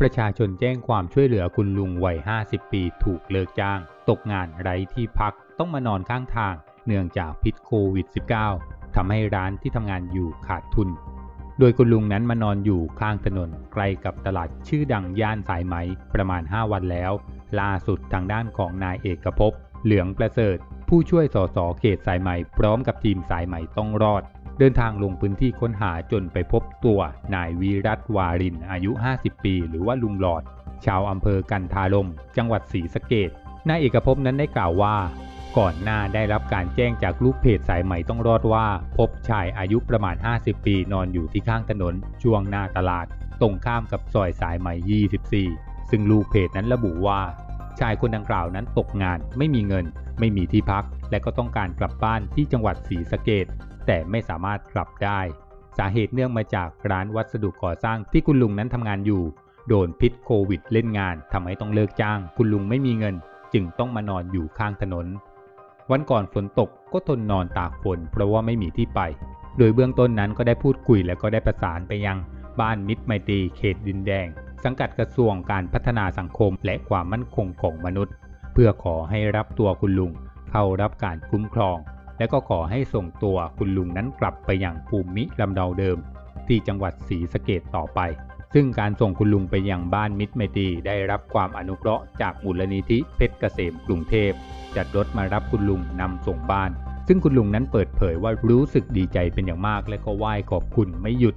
ประชาชนแจ้งความช่วยเหลือคุณลุงวัย 50 ปีถูกเลิกจ้าง ตกงานไร้ที่พักต้องมานอนข้างทาง เนื่องจากพิษโควิด -19 ทำให้ร้านที่ทำงานอยู่ขาดทุน โดยคุณลุงนั้นมานอนอยู่ข้างถนนใกล้กับตลาดชื่อดังย่านสายไหมประมาณ 5 วันแล้ว ล่าสุดทางด้านของนายเอกภพเหลืองประเสริฐ ผู้ช่วยสสเขตสายไหมพร้อมกับทีมสายไหมต้องรอด เดินทางลงพื้นที่ค้นหาจนไปพบตัวนายวีรัตวารินอายุ 50 ปี หรือว่าลุงหลอด ชาวอำเภอกันทาลม จังหวัดศรีสะเกดนายเอกภพนั้นได้กล่าวว่า ก่อนหน้าได้รับการแจ้งจากลูกเพจสายไหมต้องรอดว่า พบชายอายุประมาณ 50 ปีนอนอยู่ที่ข้างถนน ช่วงหน้าตลาด ตรงข้ามกับซอยสายไหม24 ซึ่งลูกเพจนั้นระบุว่า ชายคนดังกล่าวนั้นตกงาน ไม่มีเงิน ไม่มีที่พัก และก็ต้องการกลับบ้านที่จังหวัดศรีสะเกด แต่ไม่สามารถกลับได้ สาเหตุเนื่องมาจากร้านวัสดุก่อสร้างที่คุณลุงนั้นทำงานอยู่ โดนพิษโควิดเล่นงานทำให้ต้องเลิกจ้าง คุณลุงไม่มีเงิน จึงต้องมานอนอยู่ข้างถนน วันก่อนฝนตกก็ทนนอนตากฝนเพราะว่าไม่มีที่ไป โดยเบื้องต้นนั้นก็ได้พูดคุยและก็ได้ประสานไปยังบ้านมิตรไมตรีเขตดินแดง สังกัดกระทรวงการพัฒนาสังคมและความมั่นคงของมนุษย์ เพื่อขอให้รับตัวคุณลุงเข้ารับการคุ้มครอง และก็ขอให้ส่งตัวคุณลุงนั้นกลับไปอย่างภูมิลำเนาเดิม ที่จังหวัดศรีสะเกดต่อไป ซึ่งการส่งคุณลุงไปยังบ้านมิตรไมตรีได้รับความอนุเคราะห์จากมูลนิธิเพชรเกษมกรุงเทพจัดรถมารับคุณลุงนำส่งบ้าน ซึ่งคุณลุงนั้นเปิดเผยว่ารู้สึกดีใจเป็นอย่างมากและก็ไหว้ขอบคุณไม่หยุด